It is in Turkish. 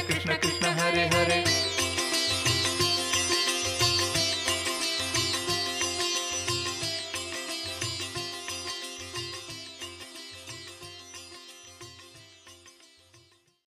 कृष्ण कृष्ण हरे हरे